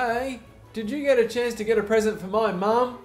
Hey, did you get a chance to get a present for my mum?